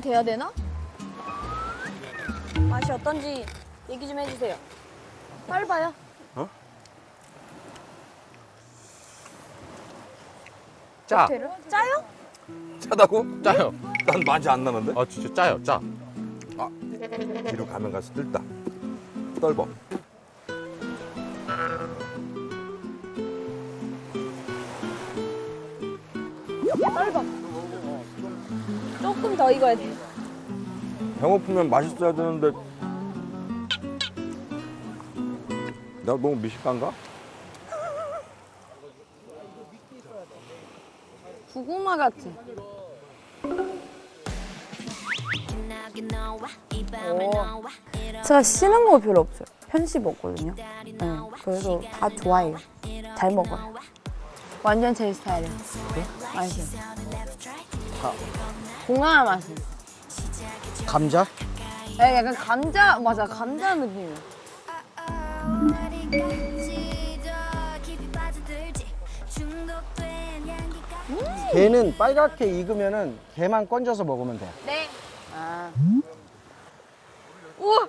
돼야 되나? 맛이 어떤지 얘기 좀 해주세요. 짧아요. 어? 짜. 짜요? 짜다고? 짜요. 난 맛이 안 나는데? 아 진짜 짜요 짜. 뒤로 가면 가서 뜰다. 떨버. 짧아. 조금 더 익어야 돼. 배고프면 맛있어야 되는데. 내가 너무 미식가인가? 고구마 같지? 제가 싫은 거 별로 없어요. 편식 먹거든요. 네, 그래서 다 좋아해요. 잘 먹어요. 완전 제 스타일이에요. 맛있어요. 공항 맛은. 감자? 네, 약간 감자, 맞아, 감자 느낌이에요. 게는 빨갛게 익으면은 게만 건져서 먹으면 돼. 네. 아. 우와!